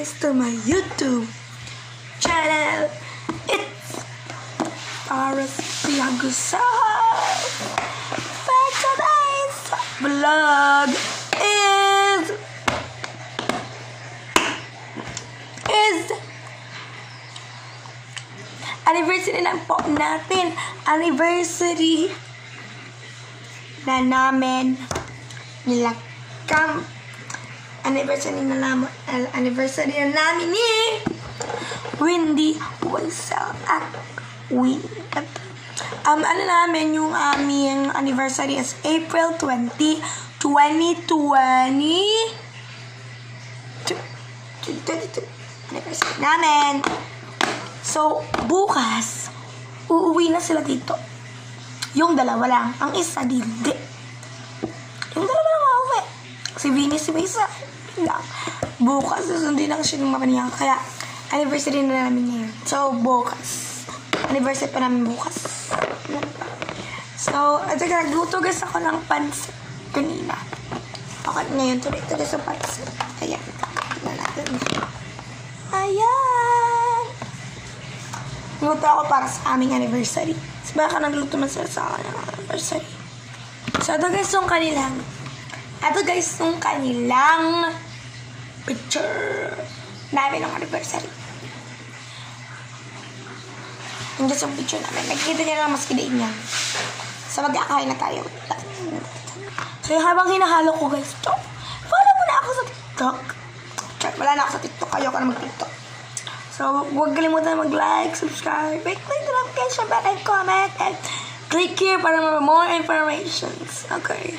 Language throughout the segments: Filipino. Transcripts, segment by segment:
guys to my YouTube channel. It's Paris Piagusa. For today's vlog is is anniversary na po natin. Anniversary na namin nila Cam anniversary na namin anniversary na namin ni Windy Waisel at Win um, ano namin yung aming anniversary is April 20 2020 2022 anniversary namin. So bukas uuwi na sila dito. Yung dalawa lang ang isa hindi yung dalawa lang uuwi. Si Vinny si Mesa bukas susundin lang siya ng mapa niya kaya anniversary na namin ngayon. So bukas. Anniversary pa namin bukas. So at saka nagluto guys ako ng pansit kanina. Okay ngayon tuloy-tuloy sa pansit. Ayan tignan natin. Ayan! Nagluto ako para sa aming anniversary. So, baka nagluto man sila sa akin ng anniversary. So, ito guys yung kanilang ito guys yung kanilang picture namin ng anniversary. Yung guys yung picture namin. Nakikita niya lang mas kidain niya. So, magkakain na tayo. So, habang hinahalo ko guys, to, follow mo na ako sa TikTok. Check, wala na ako sa TikTok. Ayoko na mag-TikTok. So, huwag kalimutan mag-like, subscribe, click the notification bell, and comment, and click here para more informations. Okay.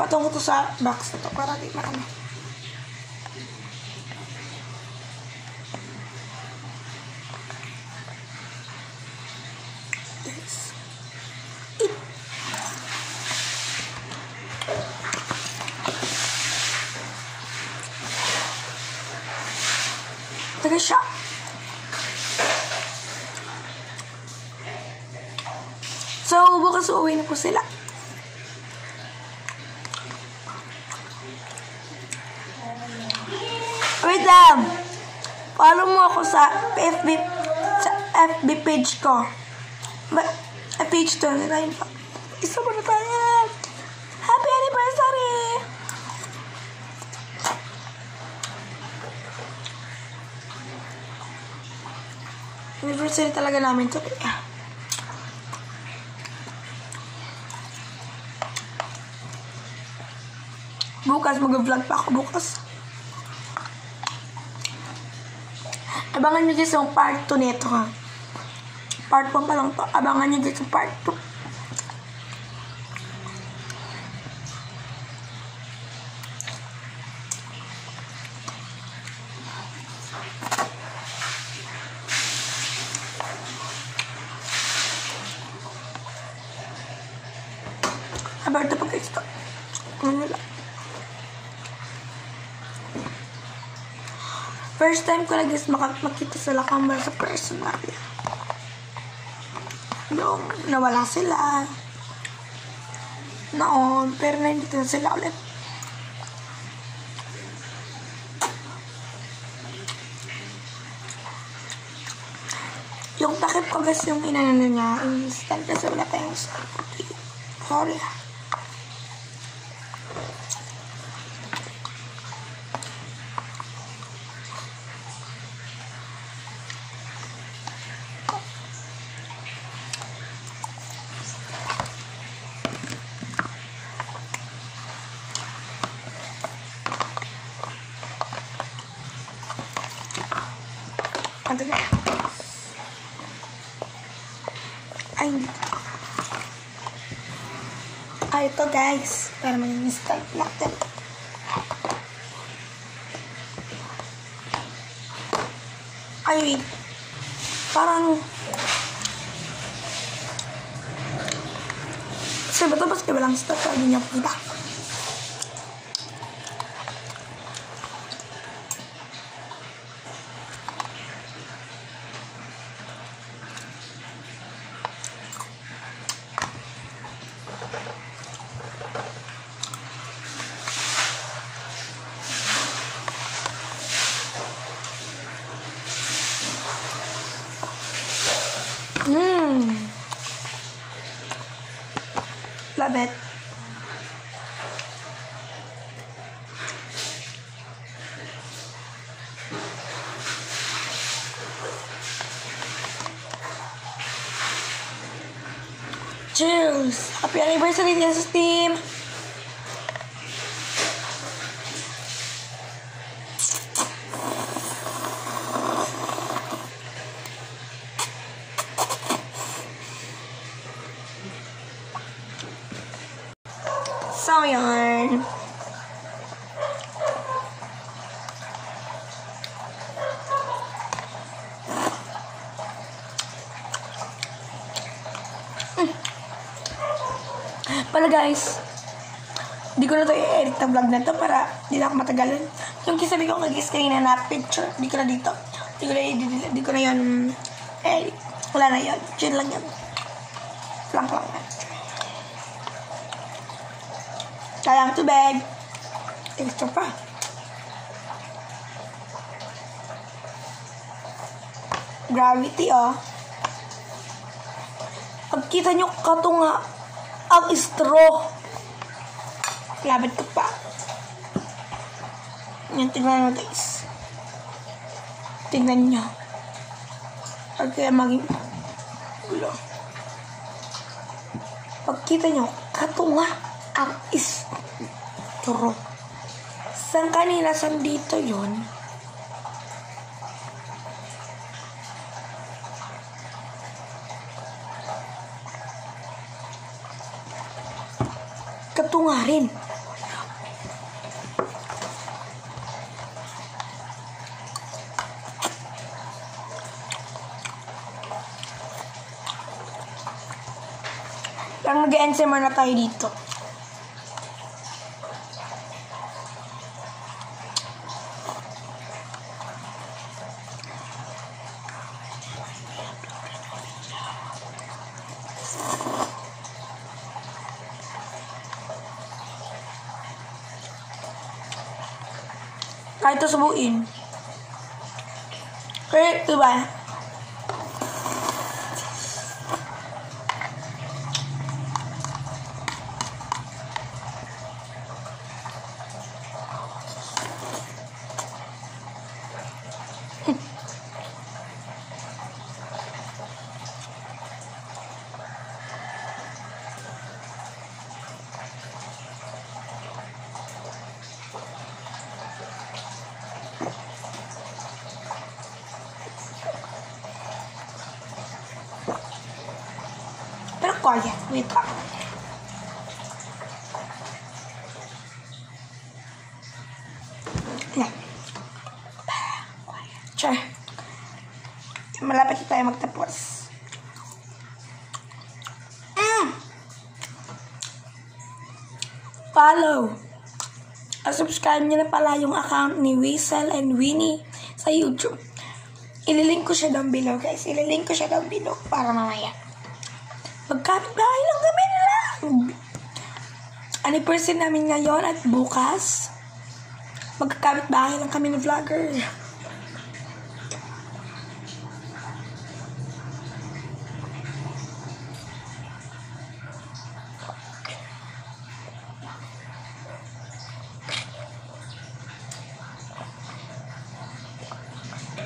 Apatong ko to sa box na to para di maano. Yes. Taga siya. So, bukas uuwi na po sila. Wait lang. Follow mo ako sa FB sa FB page ko. Ba, a page to yun pa. Isa mo na tayo. Happy anniversary! Anniversary talaga namin to. Bukas, mag-vlog pa ako bukas. Abangan nyo guys yung part 2 nito ha. Part 1 pa lang to. Abangan nyo guys yung part 2. About the pag ito. Ano lang. First time ko lang maka- makita sila kambal sa personal. Yung nawala sila. Noon, pero nandito na sila ulit. Yung takip ko guys yung inanano niya, instant kasi wala tayong Sorry. Ano ba? Ay, hindi. Ay, ito guys. Para mag-start natin. Ay, parang... Kasi ba ito? Baski ba lang start? Sabi niya punta. Bet. Cheers! Happy anniversary, Team! Pala guys, di ko na to i-edit ang vlog na to para di na ako matagalan. Yung kisabi ko kagis kanina na picture, di ko na dito. Di ko na, di, di, di ko na yun edit. Wala na yun. Diyan lang yun. Lang lang na. Sayang tubig. Extra pa. Gravity, oh. Pagkita nyo katunga ang straw. Labad ko pa. Yan, tingnan nyo guys. Tingnan nyo. Pag kaya maging ulo. Pagkita nyo, katunga ang straw. San kanina, san dito yon Katunga rin. Parang nag-enzyme na tayo dito. Kahit ito subuin. Kaya, diba? Quiet. Wait lang. Yan. Quiet. Sure. Malapit tayo magtapos. Mm. Follow. Subscribe niyo na pala yung account ni Whistle and Winnie sa YouTube. Ililink ko siya down below, guys. Ililink ko siya down below para mamaya. Magkapit bahay lang kami nila. Anniversary namin ngayon at bukas. Magkakapit bahay lang kami ng vlogger.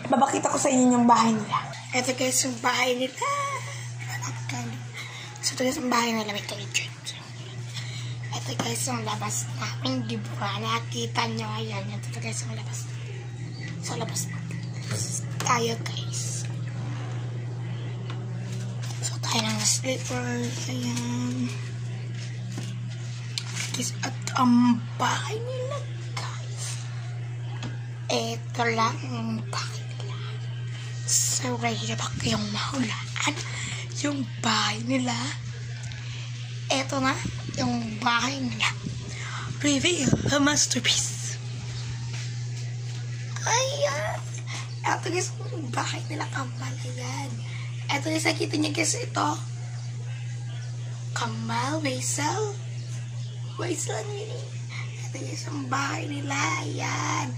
Babakita ko sa inyo yung bahay nila. Ito guys yung bahay nila. So, guys ang bahay nila. May tuloy dyan. Ito guys yung labas namin. Di ba nakita nyo? Ayan. Ito guys yung labas. Sa labas natin. Tayo guys. So, tayo ng slippers. Ayan. Guys, at ang bahay nila guys. Ito lang ang bahay nila. So, hirap yung mahulaan yung bahay nila. Eto na, yung bahay nila. Reveal a masterpiece. Ayan. Eto guys, yung bahay nila Kamal. Ayan. Eto guys, nakita niyo guys ito. Kamal, Waisel. Waisel and Winnie. Eto guys, yung bahay nila. Ayan.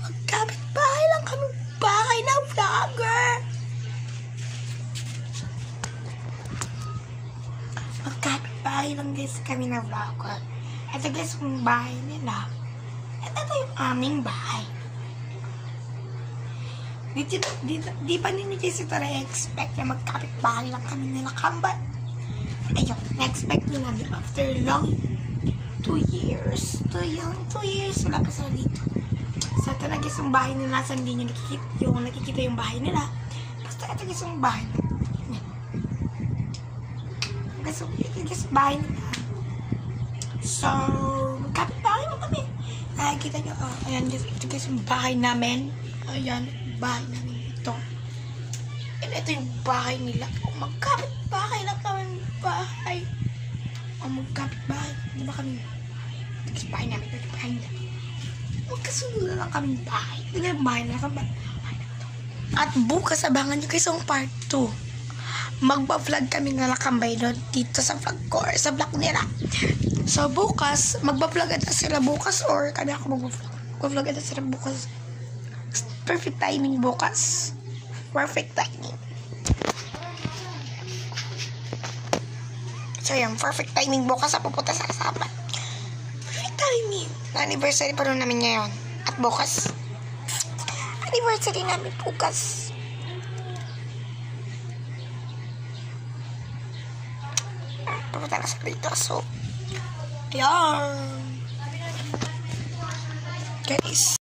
Magkapit bahay lang kami. Bahay na vlogger. Magkapit bahay bahay lang guys kami na vlogger. Ito guys yung bahay nila. At ito yung aming bahay. Di, di, di, pa ninyo guys ito na-expect na magkapit bahay lang kami nila kambal. Ayun, na-expect nyo na di ba? After long two years, two, young, two years, wala pa sila dito. So, ito na guys yung bahay nila. Saan hindi nyo nakikita yung, nakikita yung bahay nila. Basta ito guys yung bahay. Guys, ito guys yung bahay nila. So, magkapit bahay mo kami. Nakikita nyo, oh, ayan ito guys yung bahay namin. Ayan, bahay namin ito. And ito yung bahay nila. Oh, magkapit bahay lang kami bahay. Oh, magkapit bahay. Di ba kami? Ito guys, bahay namin. Ito bahay nila. Magkasunod na lang kami bahay. Ito yung bahay nila. Bahay na to. At bukas, abangan nyo guys ang part 2 magba-vlog kami na lakambay doon dito sa vlog ko or sa vlog nila. So, bukas, magba-vlog ata sila bukas or kami ako magba-vlog. Magba-vlog ata sila bukas. Perfect timing bukas. Perfect timing. So, yan. Perfect timing bukas sa pupunta sa kasapan. Perfect timing. Anniversary pa rin namin ngayon. At bukas. Anniversary namin bukas. Pupunta na sa dito. So, yan. Guys.